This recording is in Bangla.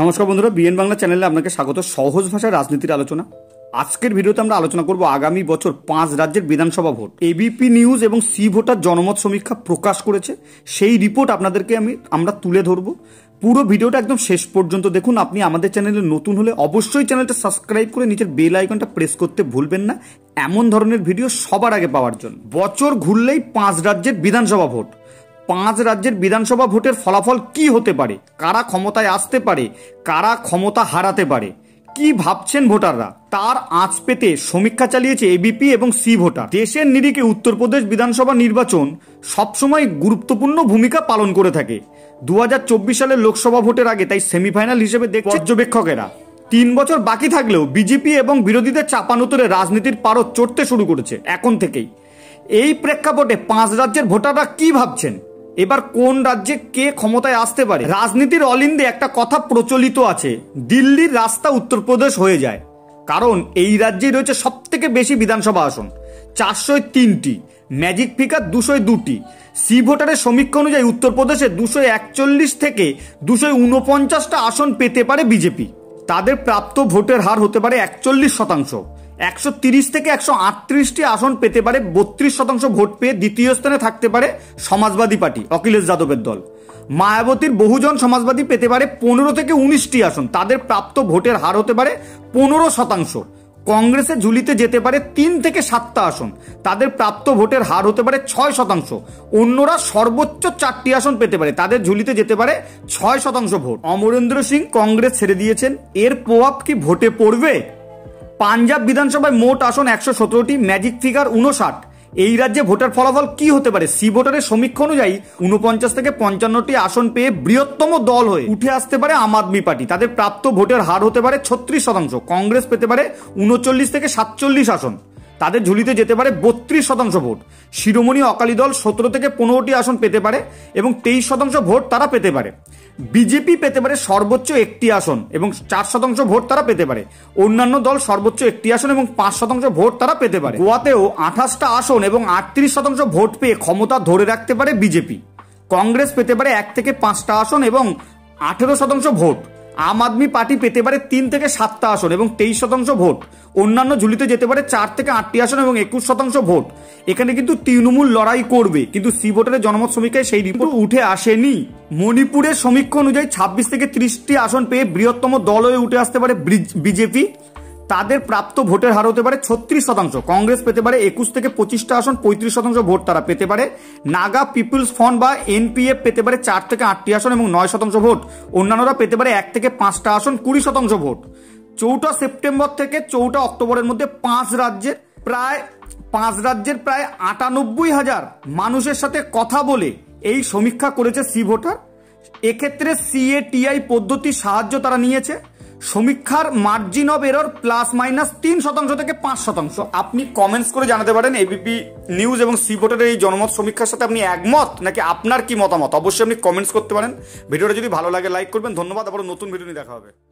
নমস্কার বন্ধুরা, বিএন বাংলা চ্যানেলে আপনাকে স্বাগত। সহজ ভাষায় রাজনীতির আলোচনা। আজকের ভিডিওতে আমরা আলোচনা করব আগামী বছর পাঁচ রাজ্যের বিধানসভা ভোট। এবিপি নিউজ এবং সি ভোটার জনমত সমীক্ষা প্রকাশ করেছে। সেই রিপোর্ট আপনাদেরকে আমি, আমরা তুলে ধরবো। পুরো ভিডিওটা একদম শেষ পর্যন্ত দেখুন। আপনি আমাদের চ্যানেলে নতুন হলে অবশ্যই চ্যানেলটা সাবস্ক্রাইব করে নিচের বেল আইকনটা প্রেস করতে ভুলবেন না। এমন ধরনের ভিডিও সবার আগে পাওয়ার জন্য। বছর ঘুরলেই পাঁচ রাজ্যের বিধানসভা ভোট। পাঁচ রাজ্যের বিধানসভা ভোটের ফলাফল কি হতে পারে? কারা ক্ষমতায় আসতে পারে? কারা ক্ষমতা হারাতে পারে? কি ভাবছেন ভোটাররা? তার আঁচ পেতে সমীক্ষা চালিয়েছে এবিপি এবং সি ভোটার। দেশের নিরিখে উত্তরপ্রদেশ বিধানসভা নির্বাচন সবসময় গুরুত্বপূর্ণ ভূমিকা পালন করে থাকে। দু হাজার চব্বিশ সালের লোকসভা ভোটের আগে তাই সেমিফাইনাল হিসেবে দেখ পর্যবেক্ষকেরা। তিন বছর বাকি থাকলেও বিজেপি এবং বিরোধীদের চাপানুতরে রাজনীতির পারদ চড়তে শুরু করেছে এখন থেকেই। এই প্রেক্ষাপটে পাঁচ রাজ্যের ভোটাররা কি ভাবছেন? এবার কোন রাজ্যে কে ক্ষমতায় আসতে পারে? রাজনীতির অলিন্দে একটা কথা প্রচলিত আছে, দিল্লির রাস্তা উত্তরপ্রদেশ হয়ে যায়। কারণ এই রাজ্যেই রয়েছে সব থেকে বেশি বিধানসভা আসন, চারশোয় তিনটি, ম্যাজিক ফিকার দুশোয় দুটি, সি ভোটারের সমীক্ষা অনুযায়ী উত্তরপ্রদেশে দুশো একচল্লিশ থেকে দুশো উনপঞ্চাশটা আসন পেতে পারে বিজেপি। তাদের প্রাপ্ত ভোটের হার হতে পারে একচল্লিশ শতাংশ। একশো তিরিশ থেকে একশো আটত্রিশটি আসন পেতে পারে, বত্রিশ শতাংশ ভোট পেয়ে দ্বিতীয় স্থানে থাকতে পারে সমাজবাদী পার্টি, অখিলেশ যাদবের দল। মায়াবতীর বহুজন সমাজবাদী পেতে পারে পনেরো থেকে উনিশটি আসন, তাদের প্রাপ্ত ভোটের হার হতে পারে পনেরো শতাংশ। কংগ্রেসে ঝুলিতে যেতে পারে তিন থেকে সাতটা আসন, তাদের প্রাপ্ত ভোটের হার হতে পারে ছয় শতাংশ। অন্যরা সর্বোচ্চ চারটি আসন পেতে পারে, তাদের ঝুলিতে যেতে পারে ছয় শতাংশ ভোট। অমরেন্দ্র সিং কংগ্রেস ছেড়ে দিয়েছেন, এর প্রভাব কি ভোটে পড়বে? পাঞ্জাব বিধানসভায় মোট আসন একশো সতেরোটি ম্যাজিক ফিগার উনষাট এই রাজ্যে ভোটার ফলাফল কি হতে পারে? সি ভোটারের সমীক্ষা অনুযায়ী উনপঞ্চাশ থেকে পঞ্চান্নটি আসন পেয়ে বৃহত্তম দল হয়ে উঠে আসতে পারে আম আদমি পার্টি। তাদের প্রাপ্ত ভোটের হার হতে পারে ছত্রিশ শতাংশ। কংগ্রেস পেতে পারে উনচল্লিশ থেকে সাতচল্লিশ আসন। তাদের ঝুলিতে যেতে পারে বত্রিশ শতাংশ ভোট। শিরোমণি অকালি দল সতেরো থেকে পনেরোটি আসন পেতে পারে এবং তেইশ শতাংশ ভোট তারা পেতে পারে। বিজেপি পেতে পারে সর্বোচ্চ একটি আসন এবং চার শতাংশ ভোট তারা পেতে পারে। অন্যান্য দল সর্বোচ্চ একটি আসন এবং পাঁচ শতাংশ ভোট তারা পেতে পারে। গোয়াতেও আঠাশটা আসন এবং আটত্রিশ শতাংশ ভোট পেয়ে ক্ষমতা ধরে রাখতে পারে বিজেপি। কংগ্রেস পেতে পারে এক থেকে পাঁচটা আসন এবং আঠেরো শতাংশ ভোট। আম আদমি পার্টি পেতে পারে তিন থেকে সাতটা আসন এবং তেইশ শতাংশ ভোট। অন্যান্য ঝুলিতে যেতে পারে চার থেকে আটটি আসন এবং একুশ শতাংশ ভোট। এখানে কিন্তু তৃণমূল লড়াই করবে কিন্তু সি ভোটারের জনমত সমীক্ষায় সেই রিপোর্ট উঠে আসেনি। মণিপুরের সমীক্ষা অনুযায়ী ছাব্বিশ থেকে ত্রিশটি আসন পেয়ে বৃহত্তম দল হয়ে উঠে আসতে পারে বিজেপি। তাদের প্রাপ্ত ভোটের হার হতে পারে ছত্রিশ শতাংশ। কংগ্রেস পেতে পারে একুশ থেকে পঁচিশটা আসন, পঁয়ত্রিশ শতাংশ ভোট তারা পেতে পারে। নাগা পিপুলস ফ্রন্ট বা এনপিএফ পেতে পারে চার থেকে আটটি আসন এবং নয় শতাংশ ভোট। অন্যান্যরা পেতে পারে এক থেকে পাঁচটা আসন, কুড়ি শতাংশ ভোট। চৌঠা সেপ্টেম্বর থেকে চৌঠা অক্টোবরের মধ্যে পাঁচ রাজ্যের প্রায়, পাঁচ রাজ্যের প্রায় আটানব্বই হাজার মানুষের সাথে কথা বলে এই সমীক্ষা করেছে সি ভোটার। এক্ষেত্রে সিএটিআই পদ্ধতির সাহায্য তারা নিয়েছে। সমীক্ষার margin of error plus minus তিন শতাংশ থেকে পাঁচ শতাংশ। আপনি কমেন্টস করে জানাতে পারেন এবিপি নিউজ এবং সি ভোটের এই জনমত সমীক্ষার সাথে আপনি একমত? নাকি আপনার কি মতামত? অবশ্যই আপনি কমেন্টস করতে পারেন। ভিডিওটা যদি ভালো লাগে লাইক করবেন। ধন্যবাদ। আবার নতুন ভিডিও নিয়ে দেখা হবে।